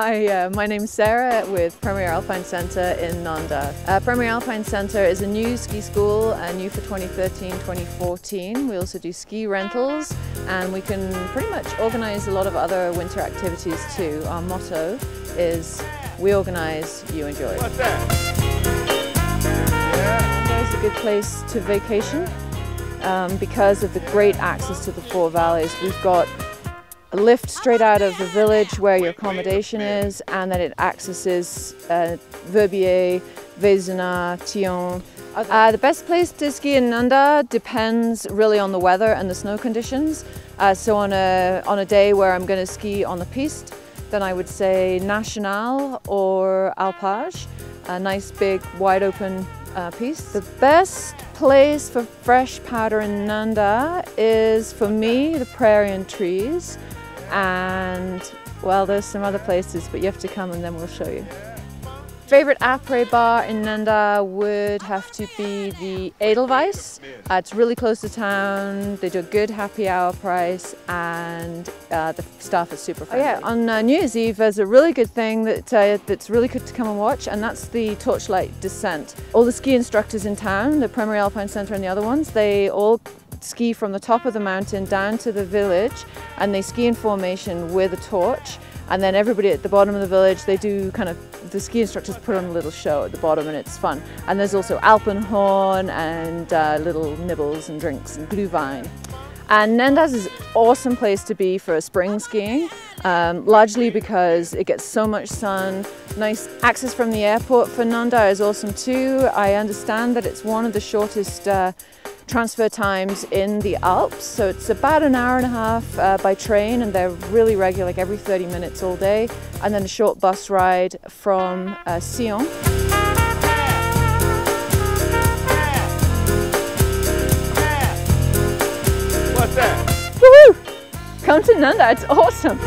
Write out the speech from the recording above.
Hi, uh, my name's Sarah with Premier Alpine Centre in Nendaz. Uh, Premier Alpine Centre is a new ski school, uh, new for 2013-2014. We also do ski rentals and we can pretty much organise a lot of other winter activities too. Our motto is we organise, you enjoy. What's that? A good place to vacation um, because of the great access to the four valleys. We've got lift straight out of the village where your accommodation is and then it accesses uh, Verbier, Veysonnaz, Thyon. Uh, the best place to ski in Nendaz depends really on the weather and the snow conditions. Uh, so on a, on a day where I'm going to ski on the piste, then I would say National or Alpage, a nice big wide open uh, piste. The best place for fresh powder in Nendaz is for me the prairie and trees and well there's some other places but you have to come and then we'll show you. Favorite après bar in Nendaz would have to be the Edelweiss. Uh, it's really close to town, they do a good happy hour price and uh, the staff is super friendly. Oh yeah, on uh, New Year's Eve there's a really good thing that, uh, that's really good to come and watch and that's the torchlight descent. All the ski instructors in town, the Premier Alpine Centre and the other ones, they all ski from the top of the mountain down to the village and they ski in formation with a torch and then everybody at the bottom of the village they do kind of the ski instructors put on a little show at the bottom and it's fun and there's also alpenhorn and uh, little nibbles and drinks and glühwein and Nendaz is an awesome place to be for spring skiing, um, largely because it gets so much sun. Nice access from the airport for Nendaz is awesome too. I understand that it's one of the shortest uh, transfer times in the Alps. So it's about an hour and a half uh, by train and they're really regular, like every 30 minutes all day. And then a short bus ride from uh, Sion. What's that? Woohoo! Come to Nendaz, it's awesome.